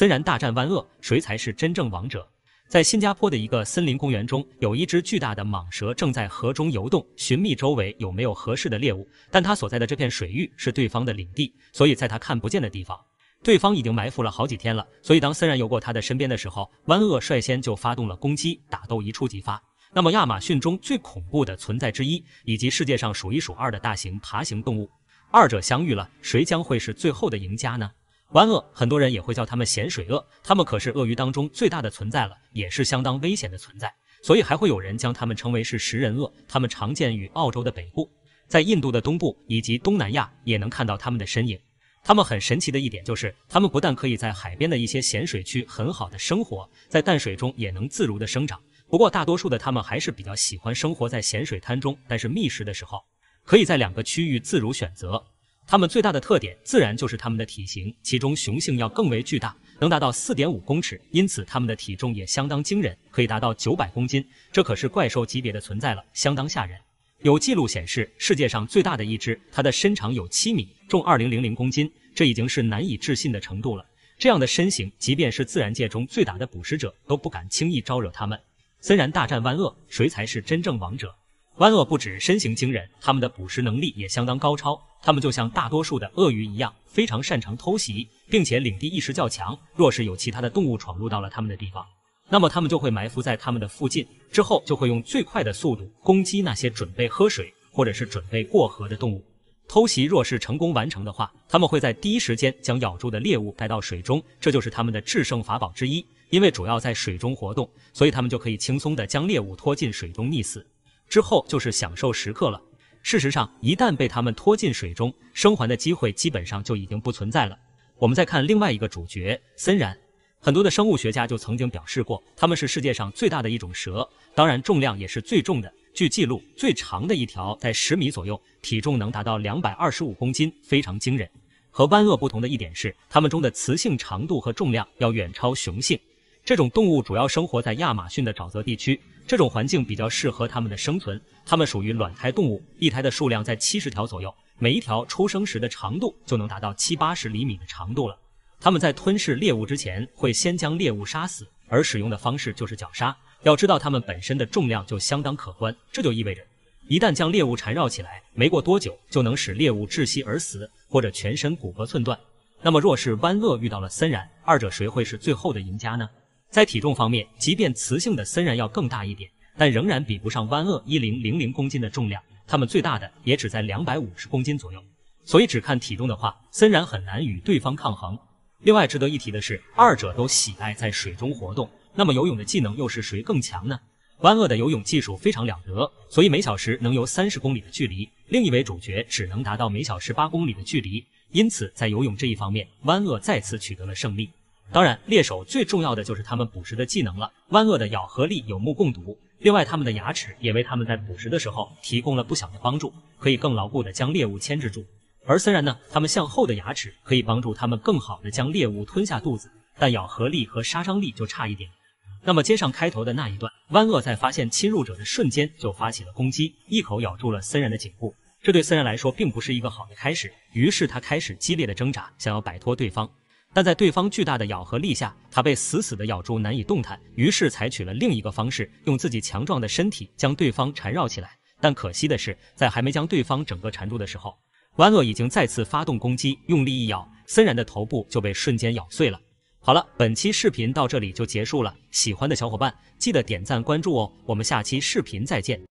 森然大战湾鳄，谁才是真正王者？在新加坡的一个森林公园中，有一只巨大的蟒蛇正在河中游动，寻觅周围有没有合适的猎物。但它所在的这片水域是对方的领地，所以在它看不见的地方，对方已经埋伏了好几天了。所以当森然游过它的身边的时候，湾鳄率先就发动了攻击，打斗一触即发。那么亚马逊中最恐怖的存在之一，以及世界上数一数二的大型爬行动物，二者相遇了，谁将会是最后的赢家呢？湾鳄，很多人也会叫它们咸水鳄，它们可是鳄鱼当中最大的存在了，也是相当危险的存在，所以还会有人将它们称为是食人鳄。它们常见于澳洲的北部，在印度的东部以及东南亚也能看到它们的身影。它们很神奇的一点就是，它们不但可以在海边的一些咸水区很好的生活，在淡水中也能自如的生长。不过大多数的它们还是比较喜欢生活在咸水滩中，但是觅食的时候，可以在两个区域自如选择。它们最大的特点自然就是它们的体型，其中雄性要更为巨大，能达到四点五公尺，因此它们的体重也相当惊人，可以达到九百公斤，这可是怪兽级别的存在了，相当吓人。有记录显示，世界上最大的一只，它的身长有七米，重二零零零公斤，这已经是难以置信的程度了。这样的身形，即便是自然界中最大的捕食者都不敢轻易招惹它们。森然大战万恶，谁才是真正王者？湾鳄不止身形惊人，它们的捕食能力也相当高超。它们就像大多数的鳄鱼一样，非常擅长偷袭，并且领地意识较强。若是有其他的动物闯入到了它们的地方，那么它们就会埋伏在它们的附近，之后就会用最快的速度攻击那些准备喝水或者是准备过河的动物。偷袭若是成功完成的话，它们会在第一时间将咬住的猎物带到水中，这就是它们的制胜法宝之一。因为主要在水中活动，所以它们就可以轻松地将猎物拖进水中溺死。之后就是享受时刻了。事实上，一旦被他们拖进水中，生还的机会基本上就已经不存在了。我们再看另外一个主角森然，很多的生物学家就曾经表示过，它们是世界上最大的一种蛇，当然重量也是最重的。据记录，最长的一条在十米左右，体重能达到两百二十五公斤，非常惊人。和湾鳄不同的一点是，它们中的雌性长度和重量要远超雄性。这种动物主要生活在亚马逊的沼泽地区。这种环境比较适合它们的生存，它们属于卵胎动物，一胎的数量在七十条左右，每一条出生时的长度就能达到七八十厘米的长度了。它们在吞噬猎物之前，会先将猎物杀死，而使用的方式就是绞杀。要知道，它们本身的重量就相当可观，这就意味着，一旦将猎物缠绕起来，没过多久就能使猎物窒息而死，或者全身骨骼寸断。那么，若是湾鳄遇到了森然，二者谁会是最后的赢家呢？在体重方面，即便雌性的森然要更大一点，但仍然比不上湾鳄一零零零公斤的重量。它们最大的也只在两百五十公斤左右，所以只看体重的话，森然很难与对方抗衡。另外值得一提的是，二者都喜爱在水中活动。那么游泳的技能又是谁更强呢？湾鳄的游泳技术非常了得，所以每小时能游三十公里的距离。另一位主角只能达到每小时八公里的距离，因此在游泳这一方面，湾鳄再次取得了胜利。当然，猎手最重要的就是他们捕食的技能了。湾鳄的咬合力有目共睹，另外，他们的牙齿也为他们在捕食的时候提供了不小的帮助，可以更牢固的将猎物牵制住。而虽然呢，他们向后的牙齿可以帮助他们更好的将猎物吞下肚子，但咬合力和杀伤力就差一点。那么接上开头的那一段，湾鳄在发现侵入者的瞬间就发起了攻击，一口咬住了森然的颈部。这对森然来说并不是一个好的开始，于是他开始激烈的挣扎，想要摆脱对方。但在对方巨大的咬合力下，他被死死的咬住，难以动弹。于是采取了另一个方式，用自己强壮的身体将对方缠绕起来。但可惜的是，在还没将对方整个缠住的时候，湾鳄已经再次发动攻击，用力一咬，森然的头部就被瞬间咬碎了。好了，本期视频到这里就结束了。喜欢的小伙伴记得点赞关注哦，我们下期视频再见。